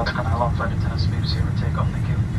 Oscar Delta Canal Alpha, Lieutenant Spears here, take off, thank you.